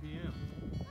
p.m.